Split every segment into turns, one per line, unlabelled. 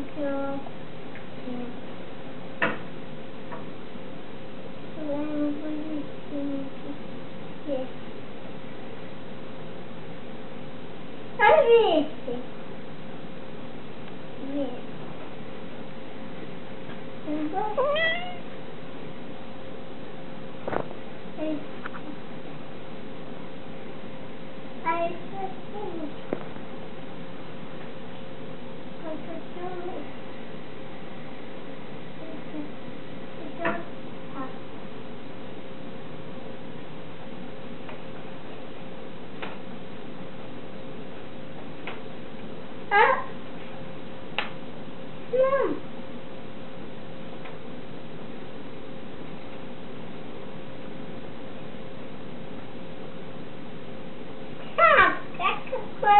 takiego... Jest. Ale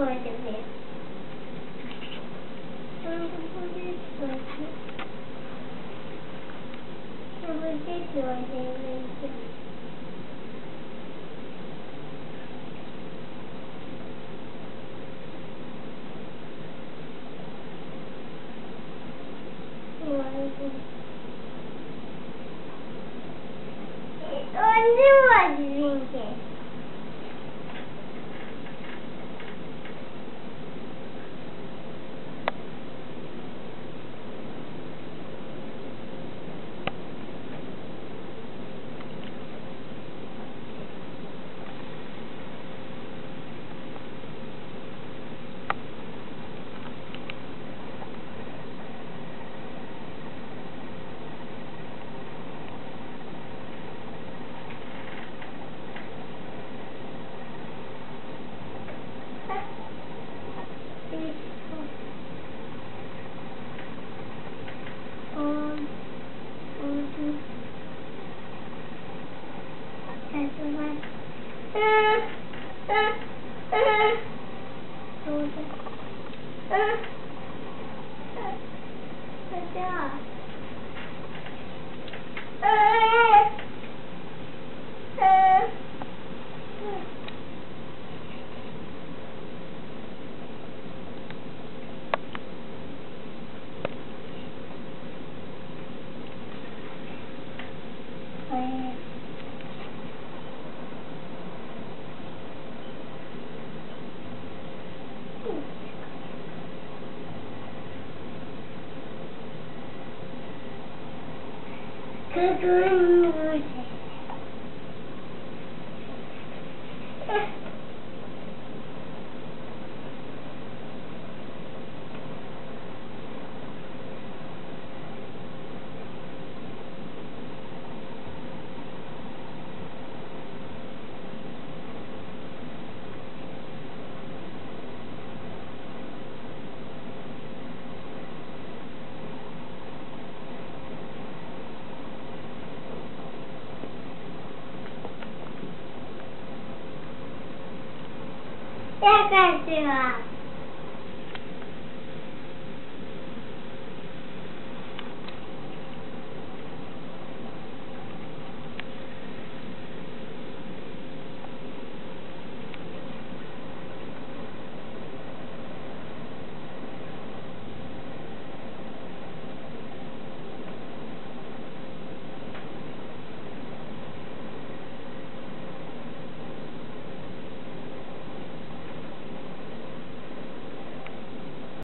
cord in here. I'm ridiculous, David. I knew I was drinking. 小青，嗯。嗯。嗯，嗯。嗯，睡觉。bedroom. やかしは。